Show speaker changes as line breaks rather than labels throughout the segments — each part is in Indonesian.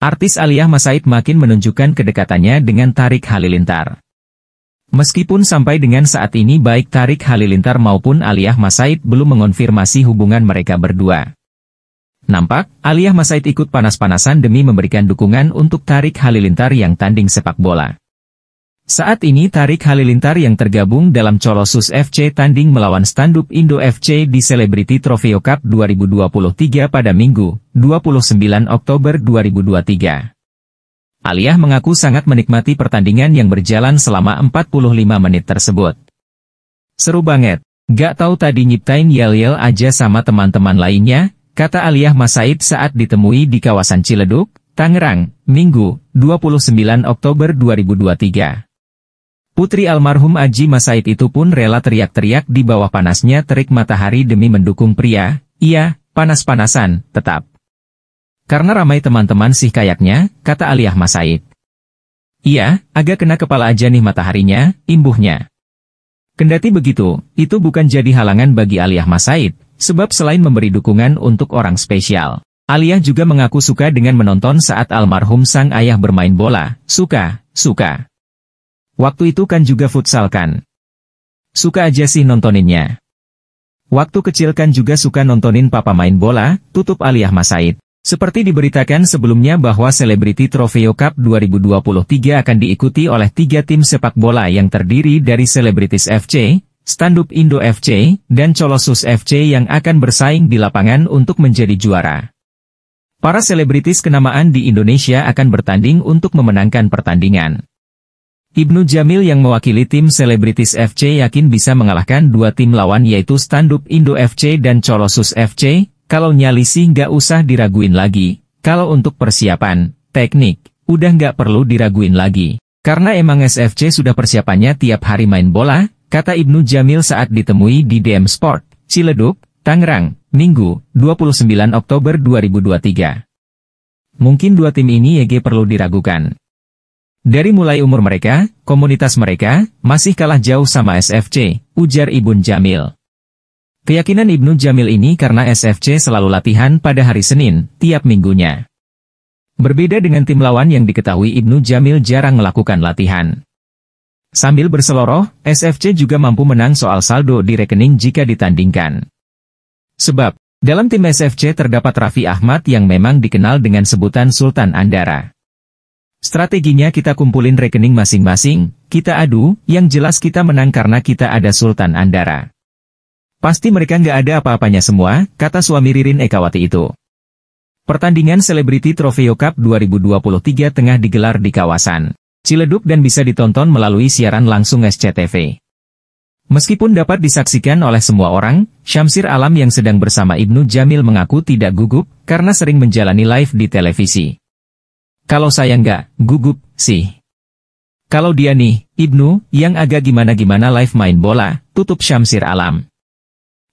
artis Aliyah Masaid makin menunjukkan kedekatannya dengan Tarik Halilintar. Meskipun sampai dengan saat ini baik Tarik Halilintar maupun Aliyah Masaid belum mengonfirmasi hubungan mereka berdua. Nampak, Aliyah Masaid ikut panas-panasan demi memberikan dukungan untuk Tarik Halilintar yang tanding sepak bola. Saat ini Tarik Halilintar yang tergabung dalam Colosus FC tanding melawan Standup Indo FC di Celebrity Trofeo Cup 2023 pada Minggu, 29 Oktober 2023. Aliyah mengaku sangat menikmati pertandingan yang berjalan selama 45 menit tersebut. Seru banget, gak tahu tadi nyiptain yel-yel aja sama teman-teman lainnya, kata Aliyah Masaid saat ditemui di kawasan Ciledug, Tangerang, Minggu, 29 Oktober 2023. Putri almarhum Aji Masaid itu pun rela teriak-teriak di bawah panasnya terik matahari demi mendukung pria, iya, panas-panasan, tetap. Karena ramai teman-teman sih kayaknya, kata Aliyah Masaid. Iya, agak kena kepala aja nih mataharinya, imbuhnya. Kendati begitu, itu bukan jadi halangan bagi Aliyah Masaid, sebab selain memberi dukungan untuk orang spesial, Aliyah juga mengaku suka dengan menonton saat almarhum sang ayah bermain bola, suka, suka. Waktu itu kan juga futsal kan. Suka aja sih nontoninnya. Waktu kecil kan juga suka nontonin papa main bola, tutup Aliyah Masaid. Seperti diberitakan sebelumnya bahwa Celebrity Trofeo Cup 2023 akan diikuti oleh tiga tim sepak bola yang terdiri dari Celebrities FC, Standup Indo FC, dan Colosus FC yang akan bersaing di lapangan untuk menjadi juara. Para selebritis kenamaan di Indonesia akan bertanding untuk memenangkan pertandingan. Ibnu Jamil yang mewakili tim Selebritis FC yakin bisa mengalahkan dua tim lawan yaitu Standup Indo FC dan Colosus FC, kalau nyali sih nggak usah diraguin lagi. Kalau untuk persiapan, teknik, udah nggak perlu diraguin lagi. Karena emang SFC sudah persiapannya tiap hari main bola, kata Ibnu Jamil saat ditemui di DM Sport, Ciledug, Tangerang, Minggu, 29 Oktober 2023. Mungkin dua tim ini YG perlu diragukan. Dari mulai umur mereka, komunitas mereka, masih kalah jauh sama SFC, ujar Ibnu Jamil. Keyakinan Ibnu Jamil ini karena SFC selalu latihan pada hari Senin, tiap minggunya. Berbeda dengan tim lawan yang diketahui Ibnu Jamil jarang melakukan latihan. Sambil berseloroh, SFC juga mampu menang soal saldo di rekening jika ditandingkan. Sebab, dalam tim SFC terdapat Raffi Ahmad yang memang dikenal dengan sebutan Sultan Andara. Strateginya kita kumpulin rekening masing-masing, kita adu, yang jelas kita menang karena kita ada Sultan Andara. Pasti mereka nggak ada apa-apanya semua, kata suami Ririn Ekawati itu. Pertandingan Selebriti Trofeo Cup 2023 tengah digelar di kawasan Ciledug dan bisa ditonton melalui siaran langsung SCTV. Meskipun dapat disaksikan oleh semua orang, Syamsir Alam yang sedang bersama Ibnu Jamil mengaku tidak gugup karena sering menjalani live di televisi. Kalau saya nggak, gugup, sih. Kalau dia nih, Ibnu, yang agak gimana-gimana live main bola, tutup Syamsir Alam.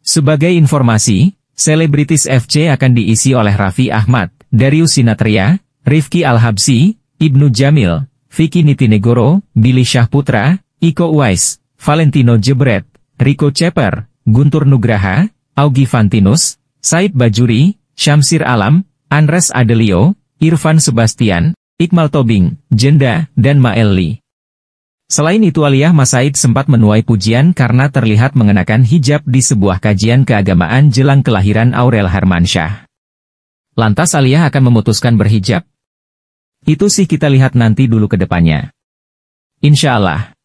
Sebagai informasi, Selebritis FC akan diisi oleh Raffi Ahmad, Darius Sinatria, Rifki Al-Habsi, Ibnu Jamil, Vicky Nitinegoro, Billy Syahputra, Iko Uwais, Valentino Jebret, Rico Ceper, Guntur Nugraha, Augie Fantinus, Said Bajuri, Syamsir Alam, Andres Adelio, Irfan Sebastian, Iqmal Tobing, Jenda, dan Maelli. Selain itu Aliyah Masaid sempat menuai pujian karena terlihat mengenakan hijab di sebuah kajian keagamaan jelang kelahiran Aurel Hermansyah. Lantas Aliyah akan memutuskan berhijab? Itu sih kita lihat nanti dulu ke depannya. Insya Allah.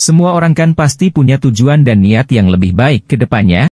Semua orang kan pasti punya tujuan dan niat yang lebih baik ke depannya,